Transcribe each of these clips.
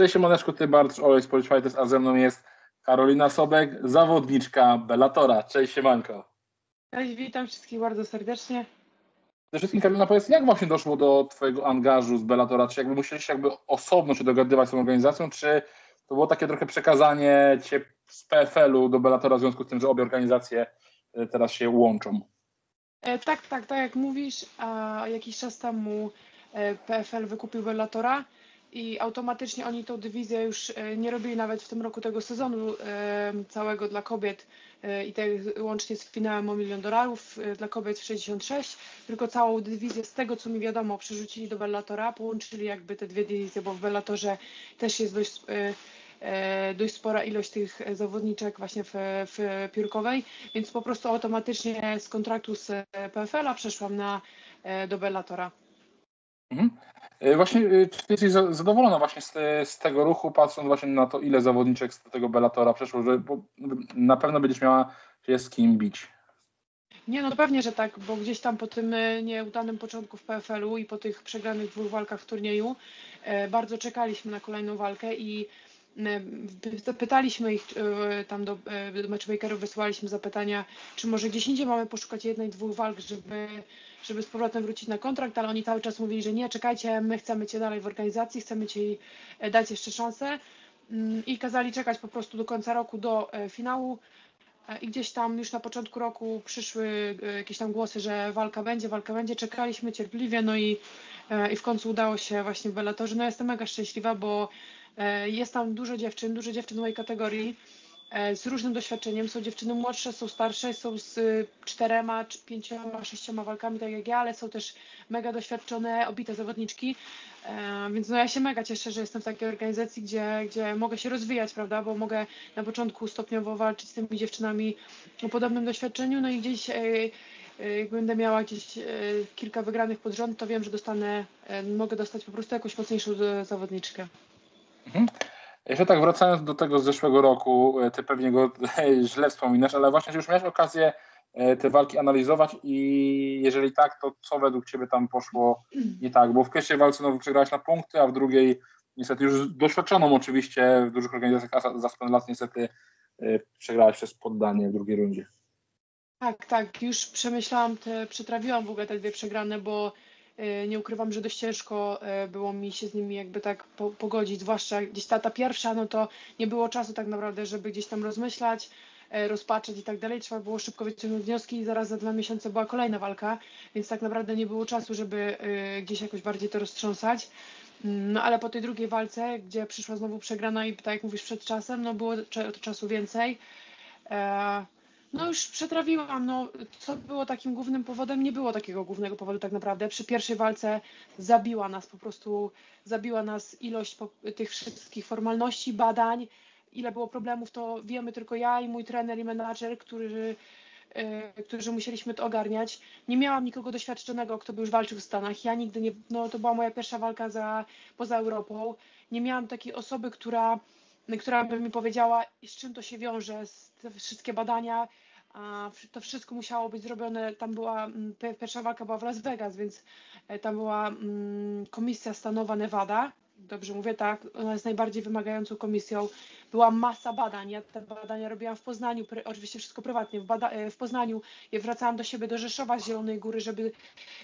Cześć Siemaneczku, ty Bartosz Olej, Polish Fighters, a ze mną jest Karolina Sobek, zawodniczka Bellatora. Cześć Siemanko. Cześć, witam wszystkich bardzo serdecznie. Przede wszystkim Karolina, powiedz, jak właśnie doszło do twojego angażu z Bellatora? Czy jakby musieliście jakby osobno się dogadywać z tą organizacją, czy to było takie trochę przekazanie cię z PFL-u do Bellatora w związku z tym, że obie organizacje e, teraz się łączą? E, tak, tak, tak jak mówisz, a jakiś czas temu e, PFL wykupił Bellatora i automatycznie oni tą dywizję już e, nie robili nawet w tym roku tego sezonu e, całego dla kobiet e, i tak łącznie z finałem o milion dolarów dla kobiet w 66, tylko całą dywizję z tego co mi wiadomo przerzucili do Bellatora, połączyli jakby te dwie dywizje, bo w Bellatorze też jest dość dość spora ilość tych zawodniczek właśnie w, w piórkowej, więc po prostu automatycznie z kontraktu z PFL-a przeszłam na, do Bellatora. Mhm. E, właśnie, e, czy ty jesteś zadowolona właśnie z, z, tego ruchu, patrząc właśnie na to, ile zawodniczek z tego Bellatora przeszło, że na pewno będziesz miała się z kim bić. Nie, no pewnie, że tak, bo gdzieś tam po tym e, nieudanym początku w PFL-u i po tych przegranych dwóch walkach w turnieju bardzo czekaliśmy na kolejną walkę i pytaliśmy ich tam do, do matchmakerów, wysłaliśmy zapytania, czy może gdzieś indziej mamy poszukać jednej, dwóch walk, żeby żeby z powrotem wrócić na kontrakt, ale oni cały czas mówili, że nie, czekajcie, my chcemy Cię dalej w organizacji, chcemy Ci e, dać jeszcze szansę. Mm, i kazali czekać po prostu do końca roku do e, finału. E, i gdzieś tam już na początku roku przyszły jakieś tam głosy, że walka będzie, walka będzie, czekaliśmy cierpliwie, no i, i w końcu udało się właśnie w Bellatorze. No jestem mega szczęśliwa, bo jest tam dużo dziewczyn, dużo dziewczyn mojej kategorii, E, z różnym doświadczeniem. Są dziewczyny młodsze, są starsze, są z czterema, pięcioma, sześcioma walkami, tak jak ja, ale są też mega doświadczone, obite zawodniczki. E, więc no ja się mega cieszę, że jestem w takiej organizacji, gdzie, gdzie mogę się rozwijać, prawda, bo mogę na początku stopniowo walczyć z tymi dziewczynami o podobnym doświadczeniu, no i gdzieś e, jak będę miała gdzieś kilka wygranych pod rząd, to wiem, że dostanę, mogę dostać po prostu jakąś mocniejszą zawodniczkę. Mhm. Jeszcze tak wracając do tego z zeszłego roku, e, ty pewnie go źle wspominasz, ale właśnie już miałeś okazję e, te walki analizować i jeżeli tak, to co według Ciebie tam poszło nie tak? Bo w pierwszej walce no, przegrałaś na punkty, a w drugiej niestety już doświadczoną oczywiście w dużych organizacjach, za spęd lat niestety e, przegrałaś przez poddanie w drugiej rundzie. Tak, tak, już przemyślałam, te, przetrawiłam w ogóle te dwie przegrane, bo E, nie ukrywam, że dość ciężko e, było mi się z nimi jakby tak pogodzić, zwłaszcza gdzieś ta, ta pierwsza, no to nie było czasu tak naprawdę, żeby gdzieś tam rozmyślać, e, rozpatrzeć i tak dalej. Trzeba było szybko wyciągnąć wnioski i zaraz za dwa miesiące była kolejna walka, więc tak naprawdę nie było czasu, żeby gdzieś jakoś bardziej to roztrząsać. Mm, no ale po tej drugiej walce, gdzie przyszła znowu przegrana i tak jak mówisz przed czasem, no było czasu więcej. No już przetrawiłam, no co było takim głównym powodem? Nie było takiego głównego powodu tak naprawdę. Przy pierwszej walce zabiła nas po prostu, zabiła nas ilość tych wszystkich formalności, badań, ile było problemów, to wiemy tylko ja i mój trener i menadżer, którzy, yy, którzy musieliśmy to ogarniać. Nie miałam nikogo doświadczonego, kto by już walczył w Stanach. Ja nigdy nie, no to była moja pierwsza walka za, poza Europą. Nie miałam takiej osoby, która która by mi powiedziała, z czym to się wiąże, te wszystkie badania, a to wszystko musiało być zrobione, tam była, mm, pierwsza walka była w Las Vegas, więc e, tam była mm, komisja stanowa Nevada, dobrze mówię tak, ona jest najbardziej wymagającą komisją, była masa badań, ja te badania robiłam w Poznaniu, oczywiście wszystko prywatnie, w, e, w Poznaniu, ja wracałam do siebie do Rzeszowa z Zielonej Góry, żeby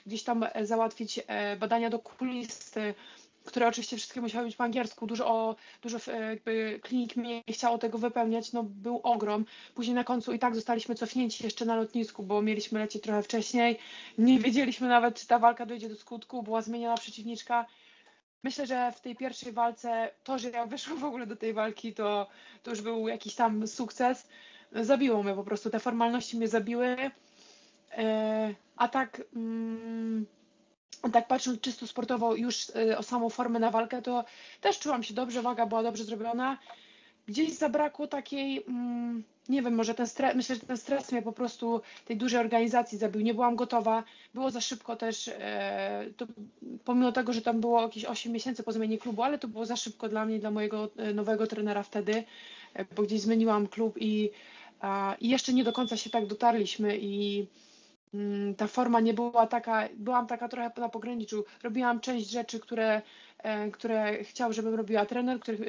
gdzieś tam e, załatwić badania do okulisty, które oczywiście wszystkie musiały być po angielsku, dużo, dużo e, jakby klinik nie chciało tego wypełniać, no był ogrom. Później na końcu i tak zostaliśmy cofnięci jeszcze na lotnisku, bo mieliśmy lecieć trochę wcześniej. Nie wiedzieliśmy nawet, czy ta walka dojdzie do skutku, była zmieniona przeciwniczka. Myślę, że w tej pierwszej walce, to, że ja wyszłam w ogóle do tej walki, to, to już był jakiś tam sukces. Zabiło mnie po prostu, te formalności mnie zabiły. E, a tak... Mm, tak patrząc czysto sportowo już y, o samą formę na walkę, to też czułam się dobrze, waga była dobrze zrobiona. Gdzieś zabrakło takiej, mm, nie wiem, może ten stres, myślę, że ten stres mnie po prostu tej dużej organizacji zabił. Nie byłam gotowa, było za szybko też, e, to, pomimo tego, że tam było jakieś 8 miesięcy po zmianie klubu, ale to było za szybko dla mnie, dla mojego e, nowego trenera wtedy, e, bo gdzieś zmieniłam klub i, i jeszcze nie do końca się tak dotarliśmy i ta forma nie była taka, byłam taka trochę na pograniczu. Robiłam część rzeczy, które e, które chciał, żebym robiła trener, których,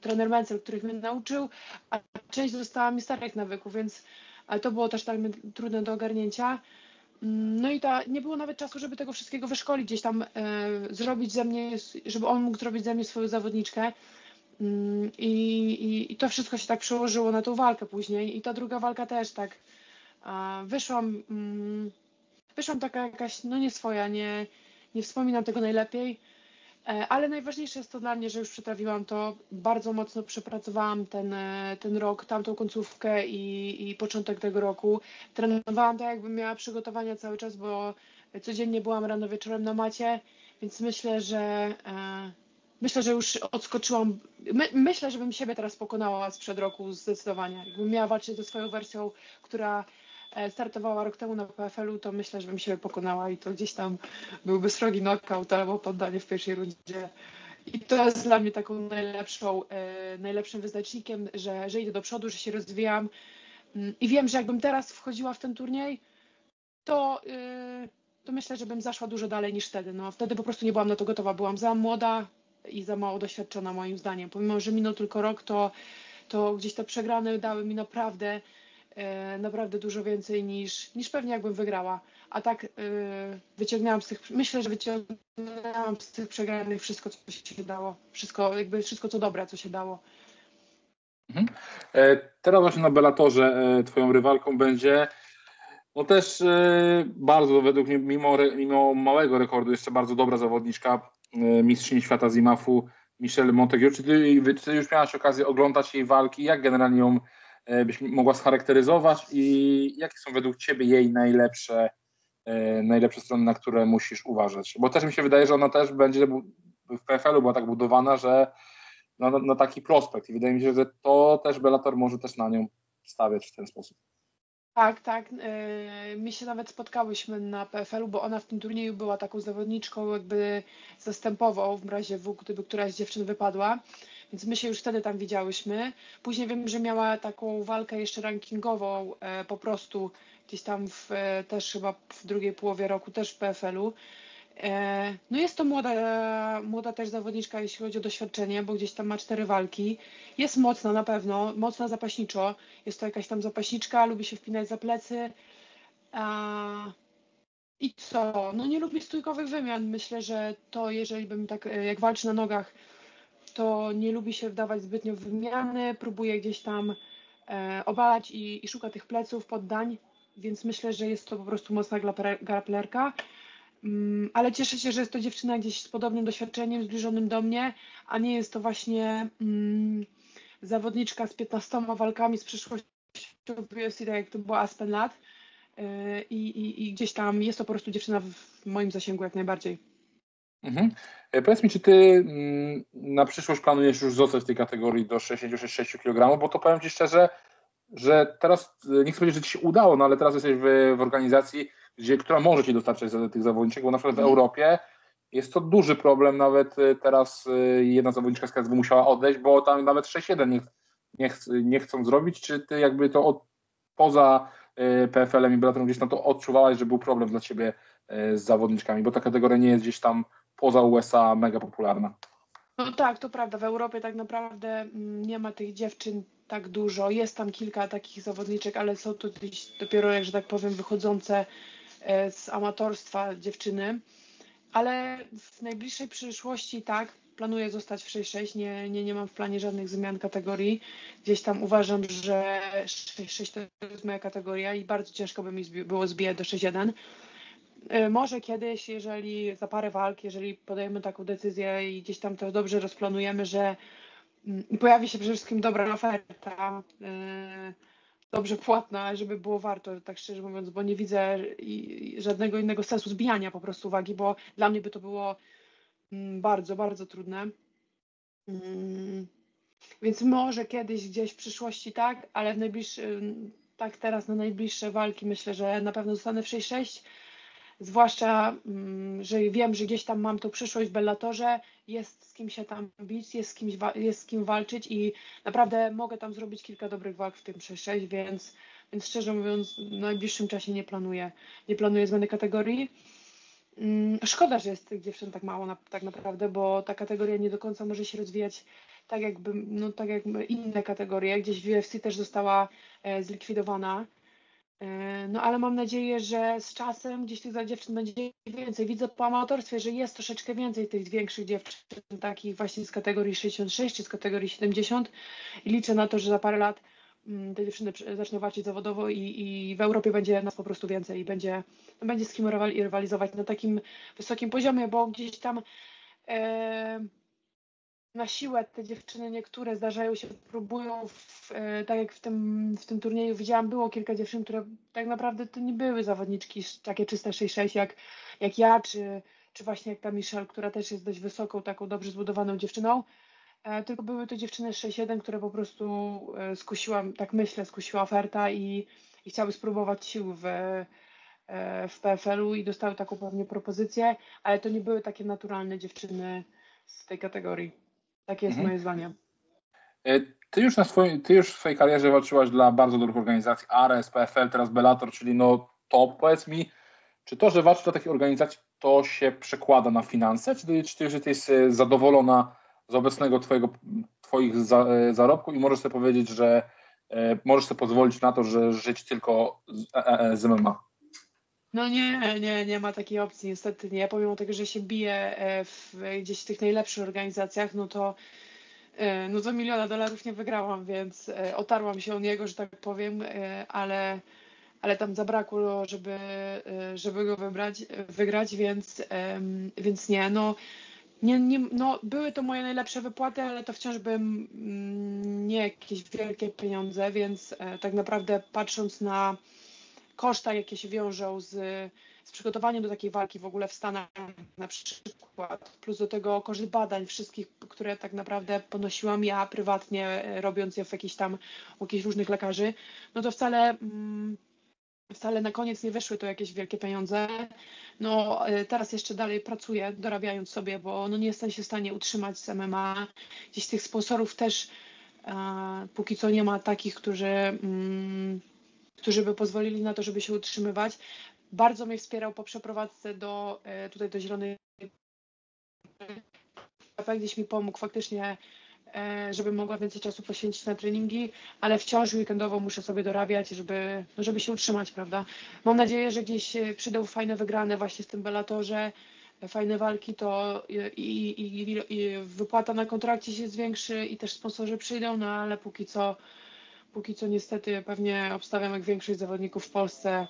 trener Mencel, których mnie nauczył, a część została mi starych nawyków, więc to było też tak trudne do ogarnięcia. Mm, no i ta, nie było nawet czasu, żeby tego wszystkiego wyszkolić, gdzieś tam e, zrobić ze mnie, żeby on mógł zrobić ze mnie swoją zawodniczkę. Mm, I, i, I, to wszystko się tak przełożyło na tą walkę później. I ta druga walka też tak. Wyszłam, mm, wyszłam taka jakaś, no nie swoja, nie, nie wspominam tego najlepiej, e, ale najważniejsze jest to dla mnie, że już przetrawiłam to. Bardzo mocno przepracowałam ten, e, ten rok, tamtą końcówkę i, i początek tego roku. Trenowałam tak, jakbym miała przygotowania cały czas, bo codziennie byłam rano wieczorem na macie, więc myślę, że e, myślę, że już odskoczyłam. My, myślę, że bym siebie teraz pokonała sprzed roku zdecydowanie. Jakbym miała walczyć ze swoją wersją, która startowała rok temu na PFL-u, to myślę, że bym siebie pokonała i to gdzieś tam byłby srogi knockout albo poddanie w pierwszej rundzie. I to jest dla mnie taką najlepszą, e, najlepszym wyznacznikiem, że, że idę do przodu, że się rozwijam. Mm, I wiem, że jakbym teraz wchodziła w ten turniej, to, yy, to myślę, że bym zaszła dużo dalej niż wtedy. No, wtedy po prostu nie byłam na to gotowa. Byłam za młoda, i za mało doświadczona moim zdaniem. Pomimo, że minął tylko rok, to, to gdzieś te przegrane dały mi naprawdę e, naprawdę dużo więcej niż, niż pewnie jakbym wygrała. A tak e, wyciągnęłam z tych, myślę, że wyciągnęłam z tych przegranych wszystko, co się dało. Wszystko, jakby wszystko co dobre, co się dało. Mhm. E, teraz właśnie na Bellatorze twoją rywalką będzie no też bardzo według mnie, mimo, mimo małego rekordu, jeszcze bardzo dobra zawodniczka, E, mistrzyni świata z IMAF-u Michelle Montague. Czy ty, ty już miałaś okazję oglądać jej walki? Jak generalnie ją e, byś mogła scharakteryzować i jakie są według ciebie jej najlepsze, e, najlepsze strony, na które musisz uważać? Bo też mi się wydaje, że ona też będzie w PFL-u była tak budowana, że na, na taki prospekt i wydaje mi się, że to też Bellator może też na nią stawiać w ten sposób. Tak, tak. Yy, my się nawet spotkałyśmy na PFL-u, bo ona w tym turnieju była taką zawodniczką jakby zastępową w razie W, gdyby któraś z dziewczyn wypadła. Więc my się już wtedy tam widziałyśmy. Później wiem, że miała taką walkę jeszcze rankingową e, po prostu gdzieś tam w, e, też chyba w drugiej połowie roku też w PFL-u. E, no jest to młoda, młoda też zawodniczka, jeśli chodzi o doświadczenie, bo gdzieś tam ma cztery walki. Jest mocna na pewno, mocna zapaśniczo. Jest to jakaś tam zapaśniczka, lubi się wpinać za plecy. A... I co? No nie lubi stójkowych wymian. Myślę, że to jeżeli bym tak, e, jak walczy na nogach, to nie lubi się wdawać zbytnio w wymiany, próbuje gdzieś tam e, obalać i, i szuka tych pleców, poddań, więc myślę, że jest to po prostu mocna graplerka. Mm, ale cieszę się, że jest to dziewczyna gdzieś z podobnym doświadczeniem, zbliżonym do mnie, a nie jest to właśnie mm, zawodniczka z 15 walkami z przyszłości UFC, tak jak to była Aspen Lat. Y, I, i, I, gdzieś tam jest to po prostu dziewczyna w moim zasięgu jak najbardziej. Mhm. E, powiedz mi, czy ty mm, na przyszłość planujesz już zostać w tej kategorii do 66 kg? Bo to powiem ci szczerze, że teraz e, nie chcę powiedzieć, że ci się udało, no ale teraz jesteś w, w organizacji, gdzie, która może ci dostarczać tych zawodniczek, bo na przykład w mhm. Europie jest to duży problem, nawet y, teraz jedna zawodniczka z KSW musiała odejść, bo tam nawet 6-1 nie, nie, ch nie chcą zrobić, czy ty jakby to od, poza PFL-em i Bellatorem gdzieś tam to odczuwałaś, że był problem dla ciebie z zawodniczkami, bo ta kategoria nie jest gdzieś tam poza USA mega popularna. No tak, to prawda. W Europie tak naprawdę mm, nie ma tych dziewczyn tak dużo. Jest tam kilka takich zawodniczek, ale są to dopiero, jak że tak powiem, wychodzące E, z amatorstwa dziewczyny, ale w najbliższej przyszłości tak, planuję zostać w 6-6, nie, nie, nie mam w planie żadnych zmian kategorii. Gdzieś tam uważam, że 6-6 to jest moja kategoria i bardzo ciężko by mi było zbijać do 6-1. E, może kiedyś, jeżeli za parę walk, jeżeli podejmiemy taką decyzję i gdzieś tam to dobrze rozplanujemy, że mm, pojawi się przede wszystkim dobra oferta, e, dobrze płatna, żeby było warto, tak szczerze mówiąc, bo nie widzę żadnego innego sensu zbijania po prostu wagi, bo dla mnie by to było mm, bardzo, bardzo trudne. Mm, więc może kiedyś gdzieś w przyszłości tak, ale w najbliższym, tak teraz na najbliższe walki myślę, że na pewno zostanę w 6-6 Zwłaszcza, mm, że wiem, że gdzieś tam mam tą przyszłość w Bellatorze, jest z kim się tam bić, jest z, kimś, jest z kim walczyć i naprawdę mogę tam zrobić kilka dobrych walk w tym 6-6, więc, więc szczerze mówiąc w najbliższym czasie nie planuję, nie planuję zmiany kategorii. mm, szkoda, że jest tych dziewczyn tak mało na, tak naprawdę, bo ta kategoria nie do końca może się rozwijać tak jakby, no tak jak inne kategorie. Gdzieś w UFC też została e, zlikwidowana. E, no ale mam nadzieję, że z czasem gdzieś tych dziewczyn będzie więcej. Widzę po amatorstwie, że jest troszeczkę więcej tych większych dziewczyn, takich właśnie z kategorii 66 czy z kategorii 70 i liczę na to, że za parę lat mm, te dziewczyny zaczną walczyć zawodowo i, i w Europie będzie nas po prostu więcej i będzie, będzie z kim rywalizować na takim wysokim poziomie, bo gdzieś tam e, na siłę te dziewczyny niektóre zdarzają się, próbują, w, e, tak jak w tym, w tym turnieju widziałam, było kilka dziewczyn, które tak naprawdę to nie były zawodniczki takie czyste 6-6 jak, jak ja, czy, czy właśnie jak ta Michelle, która też jest dość wysoką, taką dobrze zbudowaną dziewczyną, e, tylko były to dziewczyny 6-1, które po prostu e, skusiła, tak myślę, skusiła oferta i, i chciały spróbować sił w, w PFL-u i dostały taką pewnie propozycję, ale to nie były takie naturalne dziewczyny z tej kategorii. Takie jest mhm. moje zdanie. E, ty już, na swoim, ty już w swojej karierze walczyłaś dla bardzo dobrych organizacji, Ares, PFL, teraz Bellator, czyli no top. Powiedz mi, czy to, że walczysz dla takich organizacji, to się przekłada na finanse? Czy ty, czy ty, jesteś e, zadowolona z obecnego twojego, twoich za, e, zarobków i możesz sobie powiedzieć, że e, możesz sobie pozwolić na to, że żyć tylko z, e, z MMA? No nie, nie, nie ma takiej opcji, niestety nie. Pomimo tego, że się bije e, w, gdzieś w tych najlepszych organizacjach, no to e, no to miliona dolarów nie wygrałam, więc e, otarłam się o niego, że tak powiem, ale, ale tam zabrakło, żeby, żeby go wybrać, wygrać, więc, więc nie, no, nie, nie, no były to moje najlepsze wypłaty, ale to wciąż bym mm, nie jakieś wielkie pieniądze, więc tak naprawdę patrząc na koszta, jakie się wiążą z, z przygotowaniem do takiej walki w ogóle w Stanach na przykład, plus do tego koszt badań wszystkich, które tak naprawdę ponosiłam ja prywatnie, e, robiąc je w jakichś tam u jakichś różnych lekarzy, no to wcale... Mm, wcale na koniec nie wyszły to jakieś wielkie pieniądze. No e, teraz jeszcze dalej pracuję, dorabiając sobie, bo no nie jestem się w stanie utrzymać z MMA. Gdzieś tych sponsorów też e, póki co nie ma takich, którzy mm, którzy by pozwolili na to, żeby się utrzymywać. Bardzo mnie wspierał po przeprowadzce do e, tutaj do Zielonej gdzieś mi pomógł faktycznie, e, żebym mogła więcej czasu poświęcić na treningi, ale wciąż weekendowo muszę sobie dorabiać, żeby, no żeby się utrzymać, prawda? Mam nadzieję, że gdzieś przyjdą fajne wygrane właśnie z tym Bellatorze, fajne walki, to i, i, i wypłata na kontrakcie się zwiększy i też sponsorzy przyjdą, no ale póki co póki co niestety pewnie obstawiam jak większość zawodników w Polsce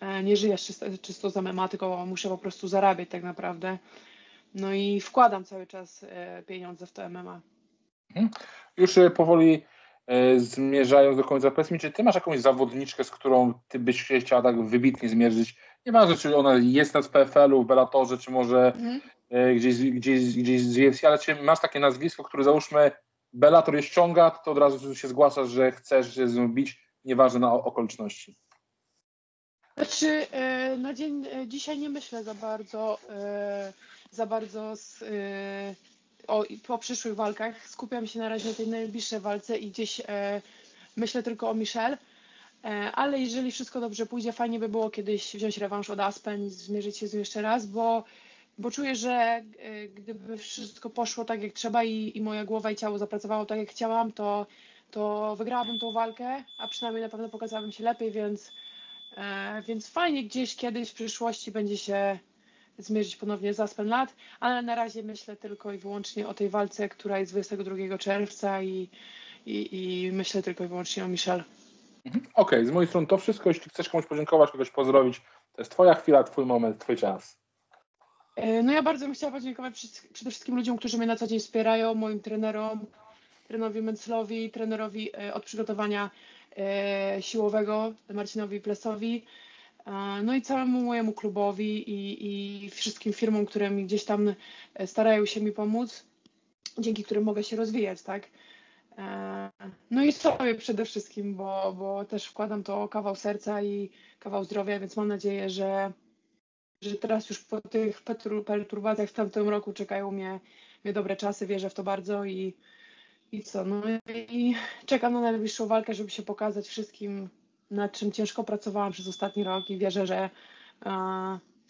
e, nie żyję czysto, czysto za MMA, tylko muszę po prostu zarabiać tak naprawdę. No i wkładam cały czas e, pieniądze w to MMA. Mhm. Już e, powoli zmierzając do końca, powiedz mi, czy ty masz jakąś zawodniczkę, z którą ty byś chciała tak wybitnie zmierzyć? Nieważne, czy ona jest na PFL-u, w Bellatorze, czy może mhm. gdzieś, gdzieś, gdzieś z UFC, ale czy masz takie nazwisko, które załóżmy Bellator je ściąga, to od razu się zgłaszasz, że chcesz się z nią bić, nieważne na okoliczności. Znaczy, e, na dzień e, dzisiaj nie myślę za bardzo, e, za bardzo z, o, po przyszłych walkach. Skupiam się na razie na tej najbliższej walce i gdzieś myślę tylko o Michelle. Ale jeżeli wszystko dobrze pójdzie, fajnie by było kiedyś wziąć rewanż od Aspen i zmierzyć się z nią jeszcze raz, bo bo czuję, że e, gdyby wszystko poszło tak jak trzeba i, i moja głowa i ciało zapracowało tak jak chciałam, to, to wygrałabym tą walkę, a przynajmniej na pewno pokazałabym się lepiej, więc, e, więc fajnie gdzieś kiedyś w przyszłości będzie się zmierzyć ponownie z Aspen lat, ale na razie myślę tylko i wyłącznie o tej walce, która jest 22 czerwca i, i, i myślę tylko i wyłącznie o Michelle. Mhm. Okej, okay, z mojej strony to wszystko. Jeśli chcesz komuś podziękować, kogoś pozdrowić, to jest Twoja chwila, Twój moment, Twój czas. E, no ja bardzo bym chciała podziękować przede wszystkim ludziom, którzy mnie na co dzień wspierają, moim trenerom, trenerowi Menclowi, trenerowi e, od przygotowania e, siłowego, Marcinowi Plesowi, no i całemu mojemu klubowi i, i wszystkim firmom, które mi gdzieś tam starają się mi pomóc, dzięki którym mogę się rozwijać, tak? No i sobie przede wszystkim, bo, bo też wkładam to kawał serca i kawał zdrowia, więc mam nadzieję, że że teraz już po tych perturbacjach w tamtym roku czekają mnie, dobre czasy, wierzę w to bardzo i, i co, no i czekam na najbliższą walkę, żeby się pokazać wszystkim, nad czym ciężko pracowałam przez ostatni rok i wierzę, że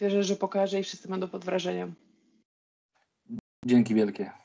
wierzę, że pokażę i wszyscy będą pod wrażeniem. Dzięki wielkie.